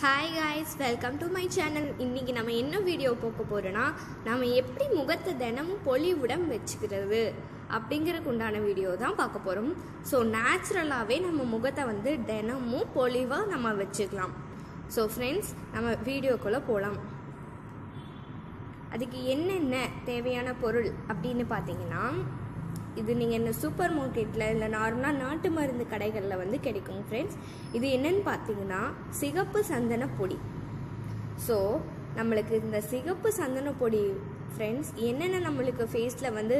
Hi guys welcome to my channel இன்றைக்கி நம்ம என்ன வீடியோ போக்க போகிறோன்னா நம்ம எப்படி முகத்தை தினமும் பொலிவுடன் வச்சுக்கிறது அப்படிங்கிறதுக்கு உண்டான வீடியோ தான் பார்க்க போகிறோம் ஸோ நேச்சுரலாகவே நம்ம முகத்தை வந்து தினமும் பொலிவாக நம்ம வச்சுக்கலாம். ஸோ ஃப்ரெண்ட்ஸ் நம்ம வீடியோக்குள்ளே போகலாம் அதுக்கு என்னென்ன தேவையான பொருள் அப்படின்னு பார்த்தீங்கன்னா இது நீங்கள் இந்த சூப்பர் மார்க்கெட்டில் இல்லை நார்மலாக நாட்டு மருந்து கடைகளில் வந்து கிடைக்கும் ஃப்ரெண்ட்ஸ் இது என்னன்னு பார்த்தீங்கன்னா சிகப்பு சந்தன பொடி. ஸோ நம்மளுக்கு இந்த சிகப்பு சந்தன பொடி ஃப்ரெண்ட்ஸ் என்னென்ன நம்மளுக்கு ஃபேஸில் வந்து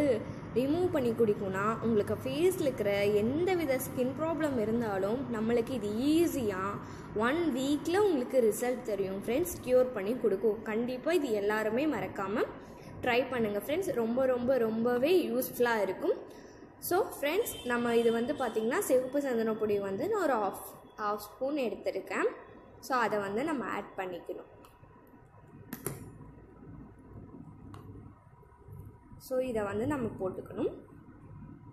ரிமூவ் பண்ணி குடிக்கும்னா உங்களுக்கு ஃபேஸில் இருக்கிற எந்த வித ஸ்கின் ப்ராப்ளம் இருந்தாலும் நம்மளுக்கு இது ஈஸியாக ஒன் வீக்கில் உங்களுக்கு ரிசல்ட் தெரியும் ஃப்ரெண்ட்ஸ் க்யூர் பண்ணி கொடுக்கும். கண்டிப்பாக இது எல்லாருமே மறக்காமல் ட்ரை பண்ணுங்கள் ஃப்ரெண்ட்ஸ் ரொம்ப ரொம்ப ரொம்பவே யூஸ்ஃபுல்லாக இருக்கும். ஸோ ஃப்ரெண்ட்ஸ் நம்ம இது வந்து பார்த்திங்கன்னா சிவப்பு சந்தனப்பொடி வந்து நான் ஒரு ஆஃப் ஆஃப் ஸ்பூன் எடுத்திருக்கேன். ஸோ அதை வந்து நம்ம ஆட் பண்ணிக்கணும். ஸோ இதை வந்து நம்ம போட்டுக்கணும்.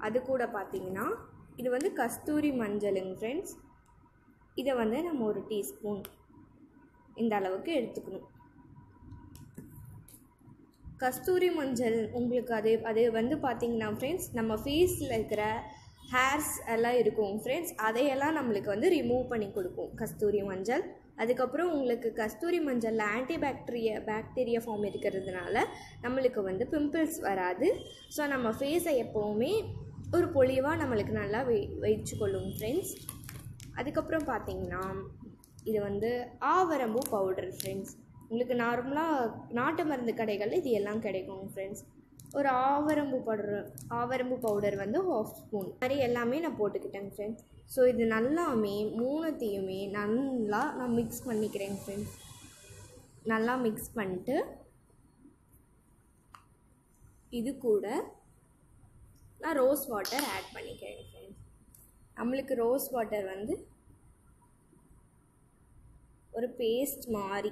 அது கூட பார்த்திங்கன்னா இது வந்து கஸ்தூரி மஞ்சளுங்க ஃப்ரெண்ட்ஸ் இதை வந்து நம்ம ஒரு டீஸ்பூன் இந்த அளவுக்கு எடுத்துக்கணும். கஸ்தூரி மஞ்சள் உங்களுக்கு அது அது வந்து பார்த்திங்கன்னா ஃப்ரெண்ட்ஸ் நம்ம ஃபேஸில் இருக்கிற ஹேர்ஸ் எல்லாம் இருக்கும் ஃப்ரெண்ட்ஸ் அதையெல்லாம் நம்மளுக்கு வந்து ரிமூவ் பண்ணி கொடுக்கும் கஸ்தூரி மஞ்சள். அதுக்கப்புறம் உங்களுக்கு கஸ்தூரி மஞ்சளில் ஆன்டி பாக்டீரியா பாக்டீரியா ஃபார்ம் இருக்கிறதுனால நம்மளுக்கு வந்து பிம்பிள்ஸ் வராது. ஸோ நம்ம ஃபேஸை எப்போவுமே ஒரு பொழிவாக நம்மளுக்கு நல்லா வை வச்சுக்கொள்ளும் ஃப்ரெண்ட்ஸ் அதுக்கப்புறம் பார்த்திங்கன்னா இது வந்து ஆவரம்பூ பவுடர் ஃப்ரெண்ட்ஸ் உங்களுக்கு நார்மலாக நாட்டு மருந்து கடைகளில் இது எல்லாம் கிடைக்கும் ஃப்ரெண்ட்ஸ் ஒரு ஆவரம்பு பவுடர் ஆவரம்பு பவுடர் வந்து ஹாஃப் ஸ்பூன் மாதிரி எல்லாமே நான் போட்டுக்கிட்டேங்க ஃப்ரெண்ட்ஸ் ஸோ இது நல்லாமே மூணுத்தையுமே நல்லா நான் மிக்ஸ் பண்ணிக்கிறேங்க ஃப்ரெண்ட்ஸ் நல்லா மிக்ஸ் பண்ணிட்டு இது கூட நான் ரோஸ் வாட்டர் ஆட் பண்ணிக்கிறேன் ஃப்ரெண்ட்ஸ் நம்மளுக்கு ரோஸ் வாட்டர் வந்து ஒரு பேஸ்ட் மாதிரி.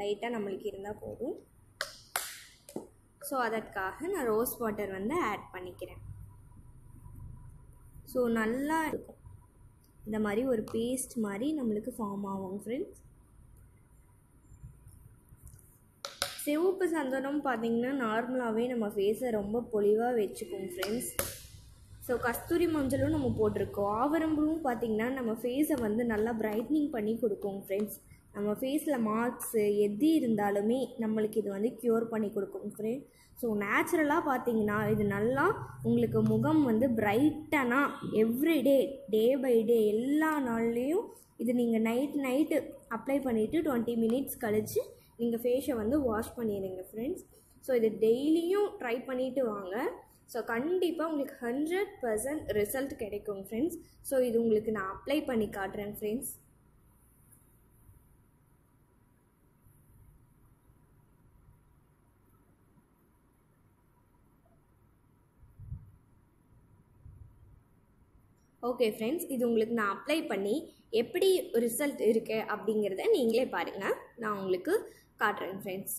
லைட்டாக நம்மளுக்கு இருந்தால் போதும். ஸோ அதற்காக நான் ரோஸ் வாட்டர் வந்து ஆட் பண்ணிக்கிறேன். ஸோ நல்லா இருக்கும். இந்த மாதிரி ஒரு பேஸ்ட் மாதிரி நம்மளுக்கு ஃபார்ம் ஆகும் ஃப்ரெண்ட்ஸ் சிவப்பு சந்தனம் பார்த்திங்கன்னா நார்மலாகவே நம்ம ஃபேஸை ரொம்ப பொலிவாக வச்சுக்கும் ஃப்ரெண்ட்ஸ் ஸோ கஸ்தூரி மஞ்சளும் நம்ம போட்டிருக்கோம். ஆவரம்பும் பார்த்திங்கன்னா நம்ம ஃபேஸை வந்து நல்லா பிரைட்னிங் பண்ணி கொடுக்கும் ஃப்ரெண்ட்ஸ் நம்ம ஃபேஸில் மார்க்ஸு எது இருந்தாலுமே நம்மளுக்கு இது வந்து க்யூர் பண்ணி கொடுக்கும் ஃப்ரெண்ட் ஸோ நேச்சுரலாக பார்த்தீங்கன்னா இது நல்லா உங்களுக்கு முகம் வந்து பிரைட்டனாக எவ்ரிடே டே பை டே எல்லா நாள்லேயும் இது நீங்கள் நைட் நைட்டு அப்ளை பண்ணிவிட்டு டுவெண்ட்டி மினிட்ஸ் கழித்து நீங்கள் ஃபேஸை வந்து வாஷ் பண்ணிடுங்க ஃப்ரெண்ட்ஸ் ஸோ இது டெய்லியும் ட்ரை பண்ணிவிட்டு வாங்க. ஸோ கண்டிப்பாக உங்களுக்கு ஹண்ட்ரட் பர்சன்ட் ரிசல்ட் கிடைக்கும் ஃப்ரெண்ட்ஸ் ஸோ இது உங்களுக்கு நான் அப்ளை பண்ணி காட்டுறேன் ஃப்ரெண்ட்ஸ் ஓகே ஃப்ரெண்ட்ஸ் இது உங்களுக்கு நான் அப்ளை பண்ணி எப்படி ரிசல்ட் இருக்கு அப்படிங்கிறத நீங்களே பாருங்கள் நான் உங்களுக்கு காட்டுறேன் ஃப்ரெண்ட்ஸ்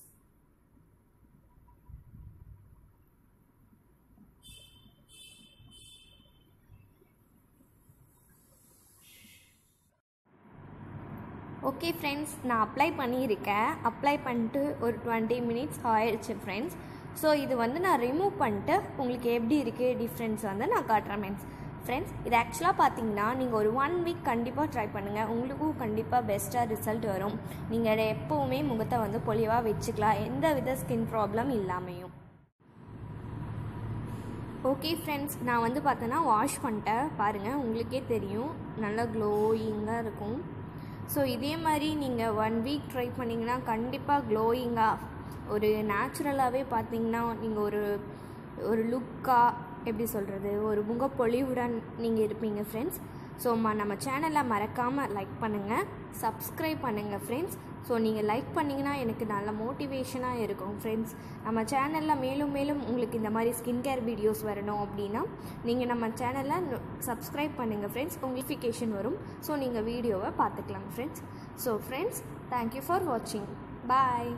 ஓகே ஃப்ரெண்ட்ஸ் நான் அப்ளை பண்ணியிருக்கேன். அப்ளை பண்ணிட்டு ஒரு டுவெண்ட்டி மினிட்ஸ் ஆயிடுச்சு ஃப்ரெண்ட்ஸ் ஸோ இது வந்து நான் ரிமூவ் பண்ணிட்டு உங்களுக்கு எப்படி இருக்குது டிஃப்ரென்ஸ் வந்து நான் காட்டுறேன் மீன்ஸ் ஃப்ரெண்ட்ஸ் இது ஆக்சுவலாக பார்த்தீங்கன்னா நீங்கள் ஒரு ஒன் வீக் கண்டிப்பாக ட்ரை பண்ணுங்கள் உங்களுக்கும் கண்டிப்பாக பெஸ்ட்டாக ரிசல்ட் வரும். நீங்கள் எப்போவுமே முகத்தை வந்து பொலிவாக வச்சுக்கலாம். எந்த வித ஸ்கின் ப்ராப்ளம் இல்லாமையும். ஓகே ஃப்ரெண்ட்ஸ் நான் வந்து பார்த்தேன்னா வாஷ் பண்ணிட்டேன். பாருங்கள் உங்களுக்கே தெரியும். நல்லா க்ளோயிங்காக இருக்கும். ஸோ இதே மாதிரி நீங்கள் ஒன் வீக் ட்ரை பண்ணிங்கன்னா கண்டிப்பாக க்ளோயிங்காக ஒரு நேச்சுரலாகவே பார்த்தீங்கன்னா நீங்கள் ஒரு ஒரு லுக்காக எப்படி சொல்கிறது ஒரு முகப்பொழிவுடன் நீங்கள் இருப்பீங்க ஃப்ரெண்ட்ஸ் ஸோ ம நம்ம சேனலை மறக்காமல் லைக் பண்ணுங்கள் சப்ஸ்கிரைப் பண்ணுங்கள் ஃப்ரெண்ட்ஸ் ஸோ நீங்கள் லைக் பண்ணிங்கன்னா எனக்கு நல்ல மோட்டிவேஷனாக இருக்கும் ஃப்ரெண்ட்ஸ் நம்ம சேனலில் மேலும் மேலும் உங்களுக்கு இந்த மாதிரி ஸ்கின் கேர் வீடியோஸ் வரணும் அப்படின்னா நீங்கள் நம்ம சேனலில் சப்ஸ்கிரைப் பண்ணுங்கள் ஃப்ரெண்ட்ஸ் நோட்டிஃபிகேஷன் வரும். ஸோ நீங்கள் வீடியோவை பார்த்துக்கலாம் friends so friends thank you for வாட்சிங் பாய்